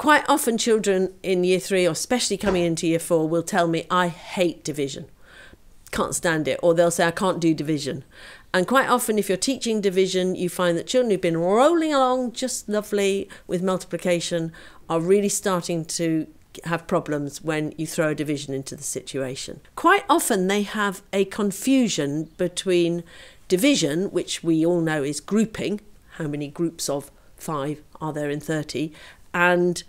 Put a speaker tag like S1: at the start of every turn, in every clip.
S1: quite often children in year three, or especially coming into year four, will tell me, I hate division, can't stand it, or they'll say, I can't do division. And quite often, if you're teaching division, you find that children who've been rolling along just lovely with multiplication are really starting to have problems when you throw a division into the situation. Quite often, they have a confusion between division, which we all know is grouping, how many groups of five are there in 30, and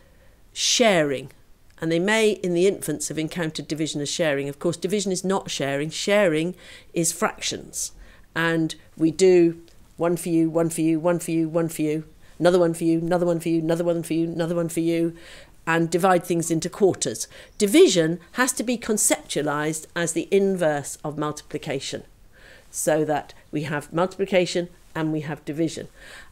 S1: sharing. And they may, in the infants, have encountered division as sharing. Of course, division is not sharing, sharing is fractions. And we do one for you, one for you, one for you, one for you, another one for you, another one for you, another one for you, another one for you, and divide things into quarters. Division has to be conceptualized as the inverse of multiplication so that we have multiplication and we have division.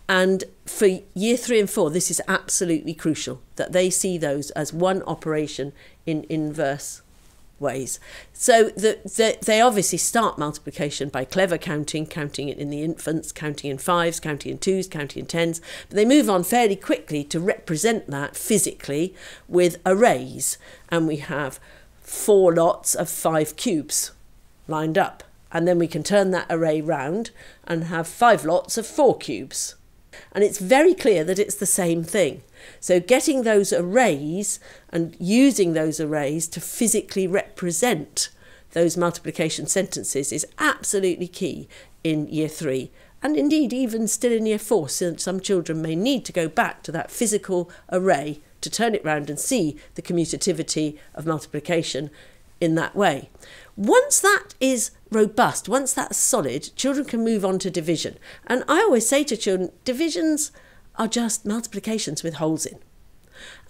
S1: And for year three and four, this is absolutely crucial that they see those as one operation in inverse ways. So the, the, they obviously start multiplication by clever counting, counting it in the infants, counting in fives, counting in twos, counting in tens. But they move on fairly quickly to represent that physically with arrays. And we have four lots of five cubes lined up. And then we can turn that array round and have five lots of four cubes. And it's very clear that it's the same thing. So getting those arrays and using those arrays to physically represent those multiplication sentences is absolutely key in year three. And indeed, even still in year four, some children may need to go back to that physical array to turn it round and see the commutativity of multiplication in that way. Once that is robust, once that's solid, children can move on to division. And I always say to children, divisions are just multiplications with holes in.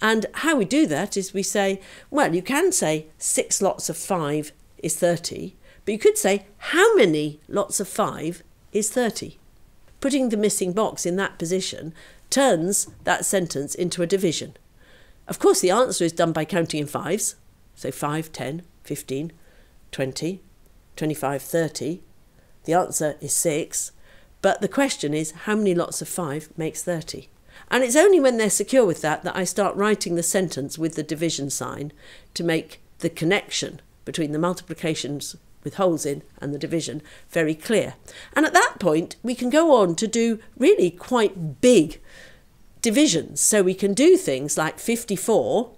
S1: And how we do that is we say, well, you can say six lots of five is 30, but you could say how many lots of five is 30. Putting the missing box in that position turns that sentence into a division. Of course, the answer is done by counting in fives, so 5, 10, 15, 20, 25, 30. The answer is 6. But the question is how many lots of 5 makes 30? And it's only when they're secure with that that I start writing the sentence with the division sign to make the connection between the multiplications with holes in and the division very clear. And at that point, we can go on to do really quite big divisions. So we can do things like 54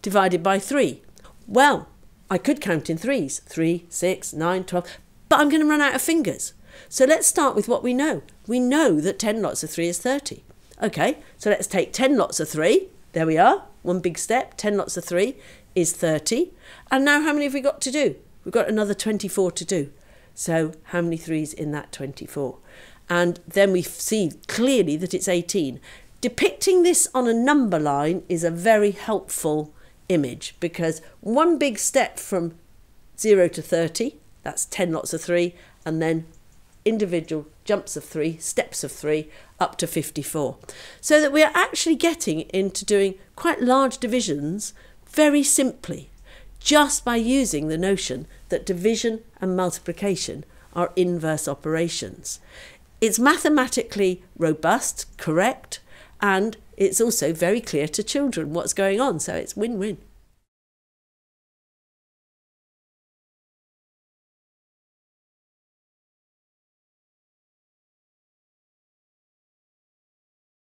S1: divided by 3. Well, I could count in threes three, six, nine, twelve, but I'm going to run out of fingers. So let's start with what we know. We know that 10 lots of 3 is 30. Okay, so let's take 10 lots of 3. There we are, one big step. 10 lots of 3 is 30. And now how many have we got to do? We've got another 24 to do. So how many 3's in that 24? And then we see clearly that it's 18. Depicting this on a number line is a very helpful image because one big step from 0 to 30, that's 10 lots of 3, and then individual jumps of 3, steps of 3, up to 54. So that we are actually getting into doing quite large divisions very simply, just by using the notion that division and multiplication are inverse operations. It's mathematically robust, correct, and it's also very clear to children what's going on, so it's win win.